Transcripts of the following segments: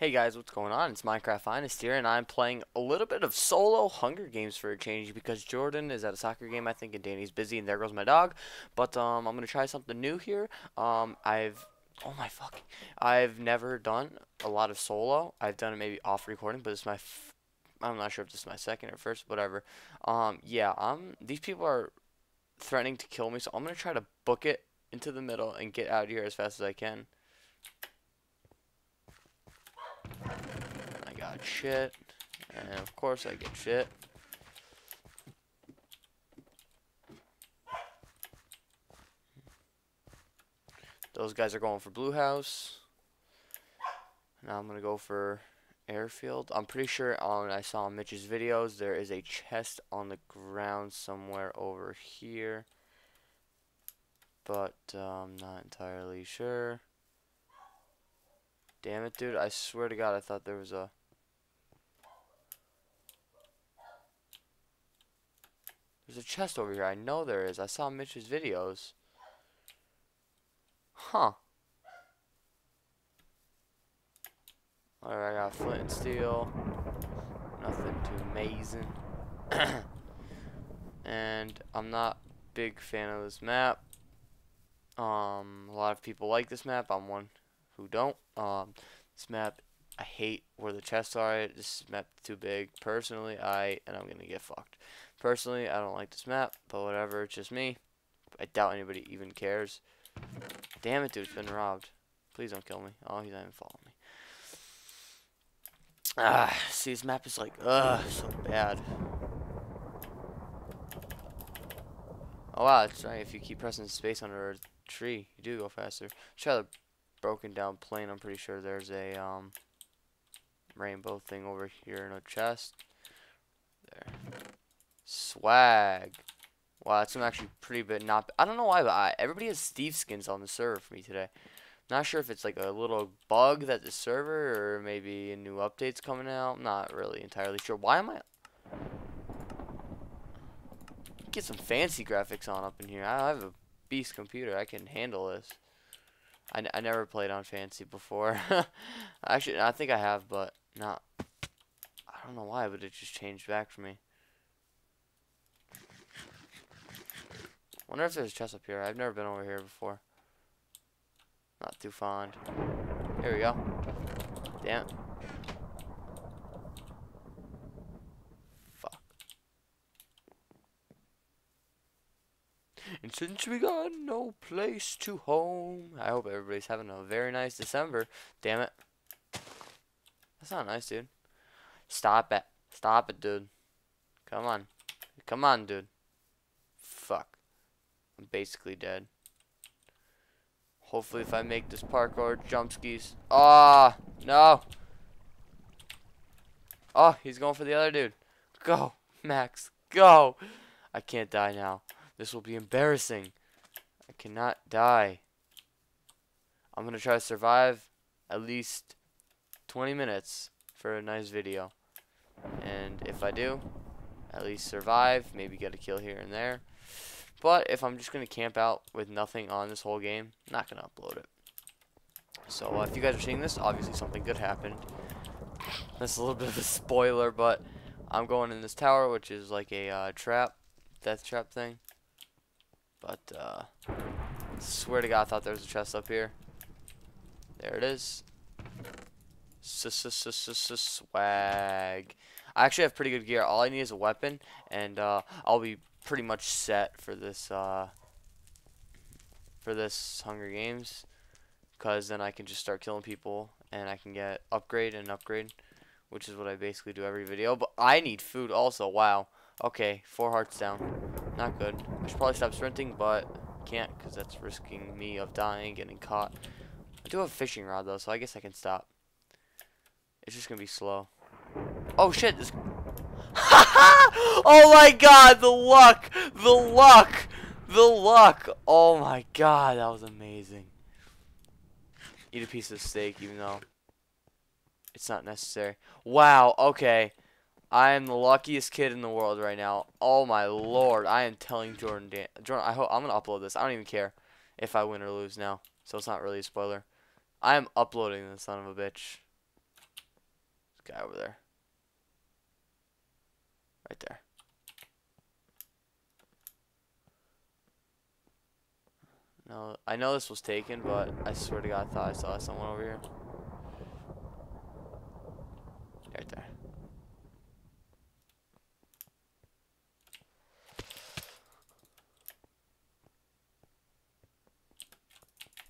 Hey guys, what's going on? It's Minecraft Finest here, and I'm playing a little bit of solo Hunger Games for a change because Jordan is at a soccer game, I think, and Danny's busy, and there goes my dog. But um, I'm gonna try something new here. Um, I've oh my fucking, I've never done a lot of solo. I've done it maybe off recording, but it's my I'm not sure if this is my second or first, whatever. Um, yeah, um, these people are threatening to kill me, so I'm gonna try to book it into the middle and get out of here as fast as I can. I got shit. And of course I get shit. Those guys are going for Blue House. Now I'm gonna go for Airfield. I'm pretty sure on I saw on Mitch's videos there is a chest on the ground somewhere over here. But uh, I'm not entirely sure. Damn it, dude. I swear to God, I thought there was a... There's a chest over here. I know there is. I saw Mitch's videos. Huh. Alright, I got flint and steel. Nothing too amazing. and I'm not big fan of this map. Um, a lot of people like this map. I'm one who don't. Um, this map, I hate where the chests are. This map too big. Personally, I, and I'm to get fucked. Personally, I don't like this map, but whatever, it's just me. I doubt anybody even cares. Damn it, dude, it's been robbed. Please don't kill me. Oh, he's not even following me. Ah, see, this map is like, ugh, so bad. Oh wow, it's right. If you keep pressing space under a tree, you do go faster. Try the broken down plane. I'm pretty sure there's a um, rainbow thing over here in a chest. Swag. Wow, that's actually pretty bit not. I don't know why, but I, everybody has Steve skins on the server for me today. Not sure if it's like a little bug that the server or maybe a new update's coming out. Not really entirely sure. Why am I? Get some fancy graphics on up in here. I have a beast computer. I can handle this. I, I never played on fancy before. Actually, I think I have, but not. I don't know why, but it just changed back for me. Wonder if there's a chest up here. I've never been over here before. Not too fond. Here we go. Damn. Fuck. And since we got no place to home, I hope everybody's having a very nice December. Damn it. That's not nice, dude. Stop it. Stop it, dude. Come on. Come on, dude. Fuck. I'm basically dead. Hopefully if I make this parkour jump skis. Ah, oh, no. Oh, he's going for the other dude. Go, Max. Go. I can't die now. This will be embarrassing. I cannot die. I'm going to try to survive at least 20 minutes for a nice video. And if I do, at least survive, maybe get a kill here and there. But if I'm just going to camp out with nothing on this whole game, I'm not going to upload it. So uh, if you guys are seeing this, obviously something good happened. That's a little bit of a spoiler, but I'm going in this tower, which is like a uh, trap, death trap thing. But, uh, swear to God, I thought there was a chest up here. There it is. S -s -s Swag. I actually have pretty good gear. All I need is a weapon, and uh, I'll be pretty much set for this uh, for this Hunger Games, because then I can just start killing people, and I can get upgrade and upgrade, which is what I basically do every video. But I need food also. Wow. Okay, four hearts down. Not good. I should probably stop sprinting, but can't because that's risking me of dying, getting caught. I do have a fishing rod though, so I guess I can stop. It's just gonna be slow. Oh shit! This. oh my god! The luck! The luck! The luck! Oh my god, that was amazing. Eat a piece of steak, even though it's not necessary. Wow. Okay. I am the luckiest kid in the world right now. Oh my lord, I am telling Jordan. Dan Jordan, I hope I'm gonna upload this. I don't even care if I win or lose now, so it's not really a spoiler. I am uploading this son of a bitch. This guy over there. Right there. No, I know this was taken, but I swear to God, I thought I saw someone over here. Right there.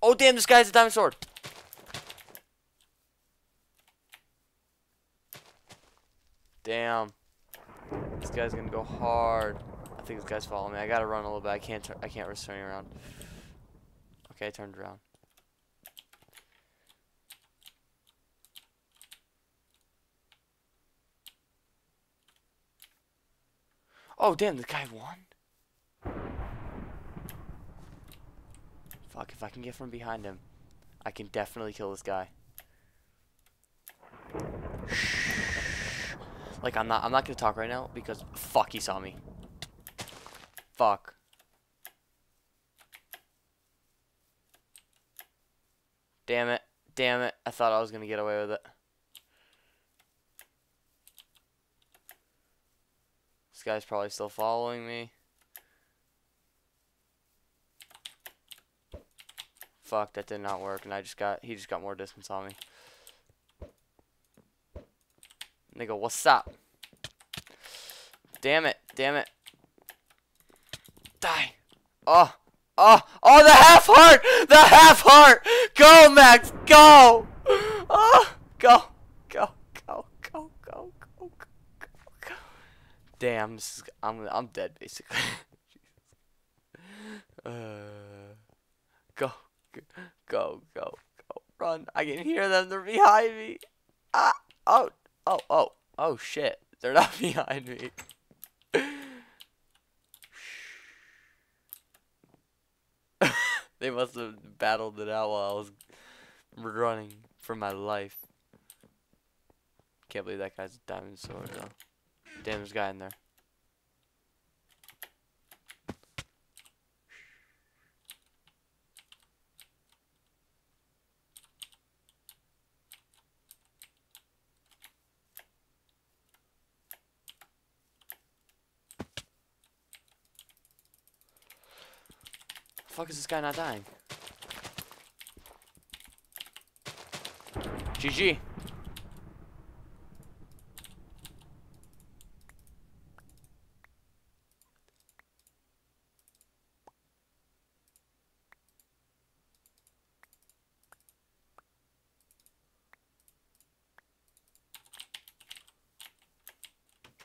Oh damn, this guy has a diamond sword. Damn. This guy's gonna go hard. I think this guy's following me. I gotta run a little bit. I can't. I can't risk turning around. Okay, I turned around. Oh damn! The guy won. Fuck! If I can get from behind him, I can definitely kill this guy. Like I'm not I'm not gonna talk right now because fuck he saw me. Fuck. Damn it. Damn it. I thought I was gonna get away with it. This guy's probably still following me. Fuck, that did not work and I just got he just got more distance on me. Nigga, what's up? Damn it, damn it. Die. Oh, oh, oh, the half heart! The half heart! Go, Max, go! Oh, go, go, go, go, go, go, go, go. Damn, this is, I'm, I'm dead, basically. uh, go, go, go, go, run. I can hear them, they're behind me. Ah, oh. Oh, oh, oh shit. They're not behind me. they must have battled it out while I was running for my life. Can't believe that guy's a diamond sword though. Damn, there's a guy in there. Fuck is this guy not dying? GG.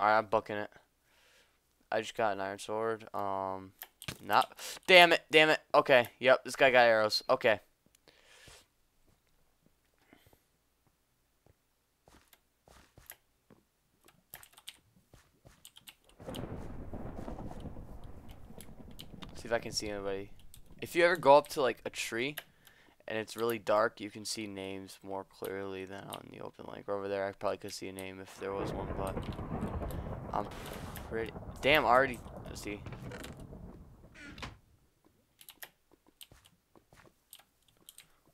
Alright, I'm booking it. I just got an iron sword. Um... Not. Damn it. Damn it. Okay. Yep. This guy got arrows. Okay. See if I can see anybody. If you ever go up to like a tree and it's really dark, you can see names more clearly than on the open. Like over there, I probably could see a name if there was one, but I'm pretty. Damn, already. Let's see.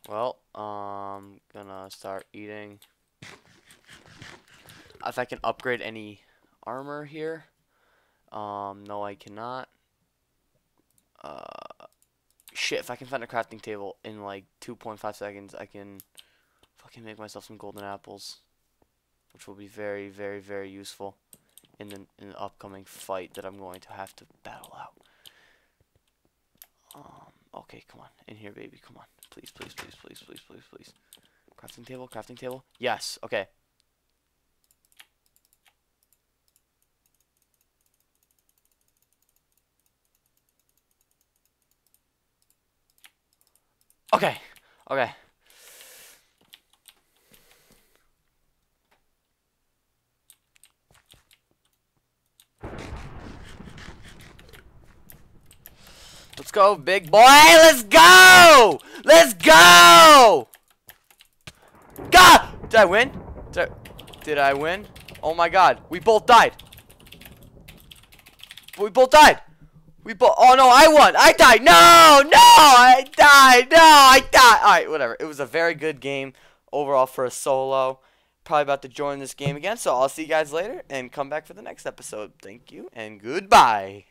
Well, um, gonna start eating. If I can upgrade any armor here. Um, no I cannot. Uh, shit, if I can find a crafting table in like 2.5 seconds, I can fucking make myself some golden apples. Which will be very, very, very useful in the, in the upcoming fight that I'm going to have to battle out. Okay, come on. In here, baby. Come on. Please, please, please, please, please, please, please. Crafting table, crafting table. Yes, okay. Okay, okay. Let's go, big boy. Let's go. Let's go. Did I win? Did I, did I win? Oh my god. We both died. We both died. We both. Oh no, I won. I died. No, no, I died. No, I died. All right, whatever. It was a very good game overall for a solo. probably about to join this game again. So I'll see you guys later and come back for the next episode. Thank you and goodbye.